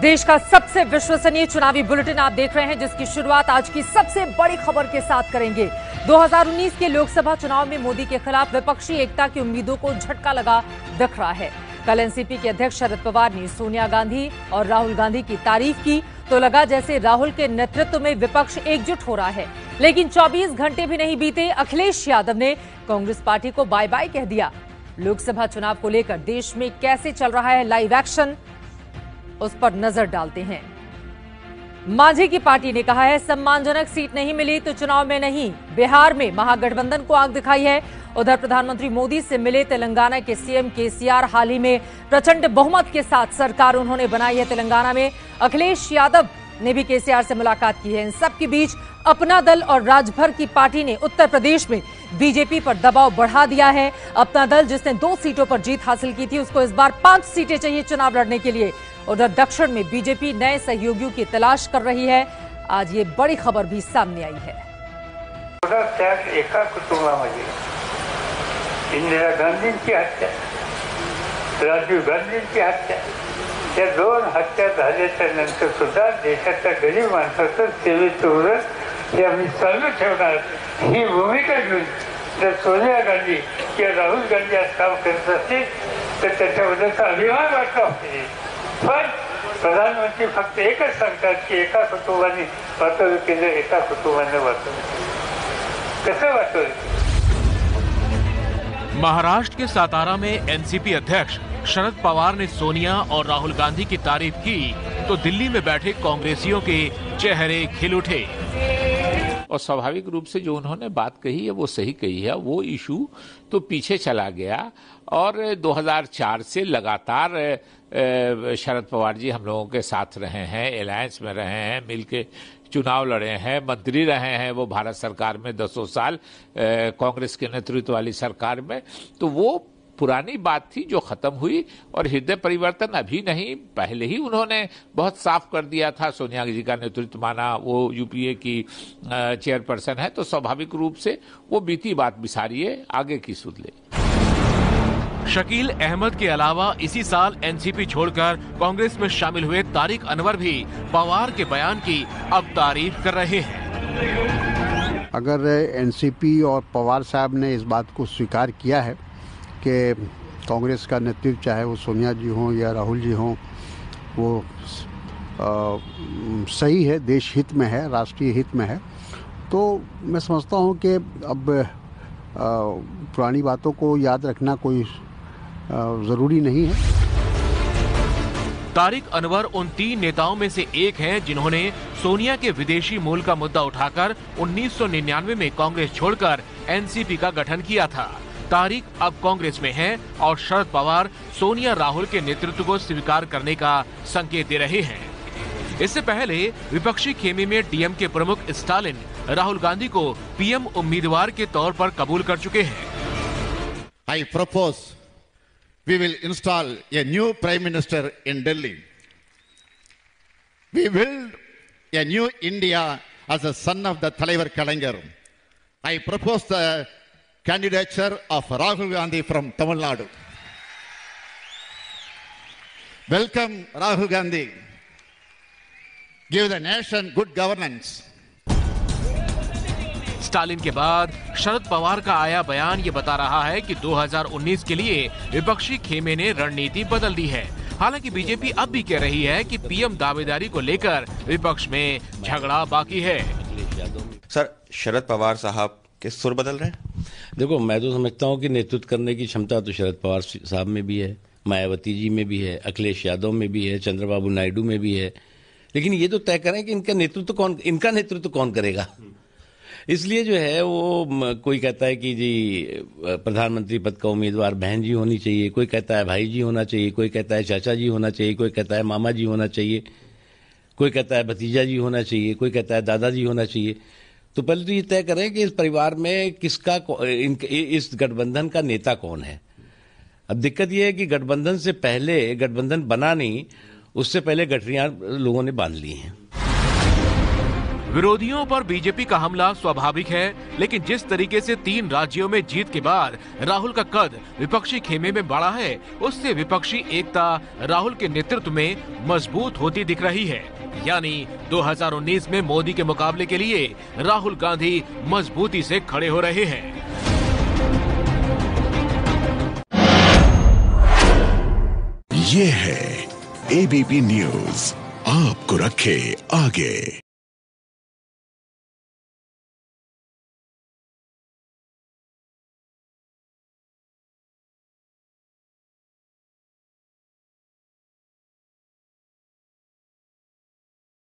देश का सबसे विश्वसनीय चुनावी बुलेटिन आप देख रहे हैं, जिसकी शुरुआत आज की सबसे बड़ी खबर के साथ करेंगे। 2019 के लोकसभा चुनाव में मोदी के खिलाफ विपक्षी एकता की उम्मीदों को झटका लगा दिख रहा है। कल एनसीपी के अध्यक्ष शरद पवार ने सोनिया गांधी और राहुल गांधी की तारीफ़ की तो लगा जैसे राहुल के नेतृत्व में विपक्ष एकजुट हो रहा है। लेकिन 24 घंटे भी नहीं बीते, अखिलेश यादव ने कांग्रेस पार्टी को बाय बाय कह दिया। लोकसभा चुनाव को लेकर देश में कैसे चल रहा है लाइव एक्शन? उस पर नज़र डालते हैं। मांझी की पार्टी ने कहा है, सम्मानजनक सीट नहीं मिली तो चुनाव में नहीं, बिहार में महागठबंधन को आग दिखाई है। उधर प्रधानमंत्री मोदी से मिले तेलंगाना के सीएम केसीआर हाल ही में प्रचंड बहुमत के साथ सरकार उन्होंने बनाई है तेलंगाना में। अखिलेश यादव ने भी केसीआर से मुलाकात की है। इन सबके बीच अपना दल और राजभर की पार्टी ने उत्तर प्रदेश में बीजेपी पर दबाव बढ़ा दिया है। अपना दल जिसने दो सीटों पर जीत हासिल की थी, उसको इस बार पाँच सीटें चाहिए चुनाव लड़ने के लिए। उधर दक्षिण में बीजेपी नए सहयोगियों की तलाश कर रही है। आज ये बड़ी खबर भी सामने आई है। इंदिरा गांधींची हत्या, राजीव गांधींची हत्या, या दोन हत्या झाल्याच्या नंतर सुद्धा देशाच्या गरीब माणसाचं उरण हे आम्ही चालू ठेवणार. ही भूमिका घेऊन जर सोनिया गांधी किंवा राहुल गांधी आज काम करत असतील, तर त्याच्याबद्दलचा अभिमान वाटला पाहिजे पण प्रधानमंत्री फक्त एकच सांगतात की એકા કુટુંબની वाटवलं કેન્દ્ર એકા कुटुंबाने वाटवलं कसं वाटवलं महाराष्ट्र के सातारा में एनसीपी अध्यक्ष शरद पवार ने सोनिया और राहुल गांधी की तारीफ़ की तो दिल्ली में बैठे कांग्रेसियों के चेहरे खिल उठे। और स्वाभाविक रूप से जो उन्होंने बात कही है, वो सही कही है। वो इशू तो पीछे चला गया और 2004 से लगातार शरद पवार जी हम लोगों के साथ रहे हैं अलायंस में रहे हैं, मिलके चुनाव लड़े हैं, मंत्री रहे हैं, वो भारत सरकार में दसों साल कांग्रेस के नेतृत्व वाली सरकार में। तो वो पुरानी बात थी जो खत्म हुई और हृदय परिवर्तन अभी नहीं पहले ही उन्होंने बहुत साफ़ कर दिया था सोनिया जी का नेतृत्व माना वो यूपीए की चेयरपर्सन है तो स्वाभाविक रूप से वो बीती बात बिसारिए आगे की सुध ले। शकील अहमद के अलावा इसी साल एनसीपी छोड़कर कांग्रेस में शामिल हुए तारिक अनवर भी पवार के बयान की अब तारीफ़ कर रहे हैं। अगर एनसीपी और पवार साहब ने इस बात को स्वीकार किया है कि कांग्रेस का नेतृत्व चाहे वो सोनिया जी हों या राहुल जी हों वो आ, सही है देश हित में है राष्ट्रीय हित में है। तो मैं समझता हूँ कि अब आ, पुरानी बातों को याद रखना कोई ज़रूरी नहीं है। तारिक अनवर उन तीन नेताओं में से एक हैं जिन्होंने सोनिया के विदेशी मूल का मुद्दा उठाकर 1999 में कांग्रेस छोड़कर एनसीपी का गठन किया था। तारिक अब कांग्रेस में हैं और शरद पवार, सोनिया, राहुल के नेतृत्व को स्वीकार करने का संकेत दे रहे हैं इससे पहले विपक्षी खेमे में डीएम के प्रमुख स्टालिन, राहुल गांधी को पीएम उम्मीदवार के तौर पर कबूल कर चुके हैं I propose we will install a new Prime Minister in Delhi. We build a new India as a son of the Talaivar Kalangar. I propose the candidature of Rahul Gandhi from Tamil Nadu. Welcome, Rahul Gandhi. Give the nation good governance. Stalin के बाद शरद पवार का आया बयान ये बता रहा है कि 2019 के लिए विपक्षी खेमे ने रणनीति बदल दी है हालाँकि बीजेपी अब भी कह रही है कि पीएम दावेदारी को लेकर विपक्ष में झगड़ा बाकी है सर शरद पवार साहब के सुर बदल रहे हैं देखो, मैं तो समझता हूँ कि नेतृत्व करने की क्षमता तो शरद पवार साहब में भी है, मायावती जी में भी है, अखिलेश यादव में भी है, चंद्रबाबू नायडू में भी है। लेकिन ये तो तय करें कि इनका नेतृत्व कौन इनका नेतृत्व कौन करेगा? इसलिए जो है, वो कोई कहता है कि जी प्रधानमंत्री पद का उम्मीदवार बहन जी होनी चाहिए, कोई कहता है भाई जी होना चाहिए, कोई कहता है चाचा जी होना चाहिए, कोई कहता है मामा जी होना चाहिए, कोई कहता है भतीजा जी होना चाहिए, कोई कहता है दादाजी होना चाहिए। तो पहले तो ये तय करें कि इस परिवार में किसका इस गठबंधन का नेता कौन है। अब दिक्कत यह है कि गठबंधन से पहले, गठबंधन बना नहीं, उससे पहले गठरियाँ लोगों ने बाँध ली हैं। विरोधियों पर बीजेपी का हमला स्वाभाविक है, लेकिन जिस तरीके से तीन राज्यों में जीत के बाद राहुल का कद विपक्षी खेमे में बढ़ा है, उससे विपक्षी एकता राहुल के नेतृत्व में मज़बूत होती दिख रही है। यानी 2019 में मोदी के मुकाबले के लिए राहुल गांधी मजबूती से खड़े हो रहे हैं। ये है एबीपी न्यूज़ आपको रखे आगे।